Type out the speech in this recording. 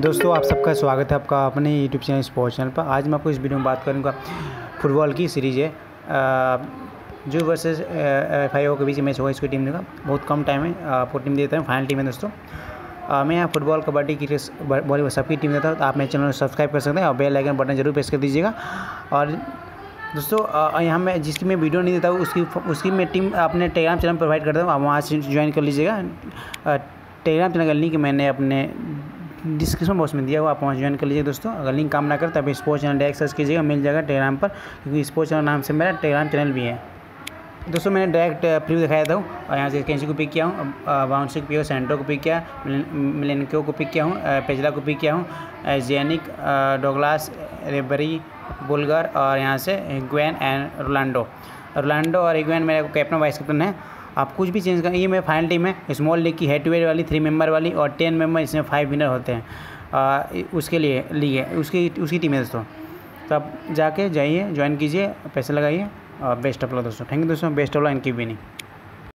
दोस्तों आप सबका स्वागत है आपका अपने यूट्यूब चैनल स्पोर्ट्स चैनल पर। आज मैं आपको इस वीडियो में बात करूँगा फुटबॉल की सीरीज़ है। जो वर्सेस एफ़ आई ओ के बीच मैच होगा इसकी टीम देगा। बहुत कम टाइम है आपको टीम देता हूँ फाइनल टीम है दोस्तों। आ, मैं यहाँ फुटबॉल कबड्डी क्रिकेट वॉलीबॉल सबकी टीम देता हूँ। तो आप मेरे चैनल को सब्सक्राइब कर सकते हैं और बेल आइकन बटन ज़रूर प्रेस कर दीजिएगा। और दोस्तों यहाँ मैं जिसकी मैं वीडियो नहीं देता हूँ उसकी उसकी मैं टीम अपने टेलीग्राम चैनल प्रोवाइड करता हूँ। आप वहाँ से ज्वाइन कर लीजिएगा। टेलीग्राम चैनल का लिंक मैंने अपने डिस्क्रिप्शन बॉक्स में दिया हुआ आप वहाँ ज्वाइन कर लीजिए दोस्तों। अगर लिंक काम ना करे तो अभी स्पोर्ट्स चैनल डायरेक्ट सर्च कीजिएगा, मिल जाएगा टेलीग्राम पर, क्योंकि स्पोर्ट्स चैनल नाम से मेरा टेलीग्राम चैनल भी है। दोस्तों, मैंने डायरेक्ट प्रीव्यू दिखाया था और यहाँ से कैंसी को पिक किया हूँ बाउंसी को पिक सेंटो को पिक किया मिलेनको को पिक किया हूँ पेजला को पिक किया हूँ जेनिक डोगलास रेबरी बुलगर और यहाँ से ग्वैन एंड रोलांडो रोलांडो और इग्वैन मेरा कैप्टन वाइस कैप्टन है। आप कुछ भी चेंज करें ये मेरी फाइनल टीम है स्मॉल लीग की हेड टू हेड वाली थ्री मेंबर वाली और टेन मेंबर इसमें फाइव विनर होते हैं। आ, उसके लिए लीग है उसकी उसकी टीम है दोस्तों। तो आप जाके जाइए ज्वाइन कीजिए पैसे लगाइए और बेस्ट ऑफ़ लॉ दोस्तों। थैंक यू दोस्तों बेस्ट ऑफ़ लॉ इनकी विनिंग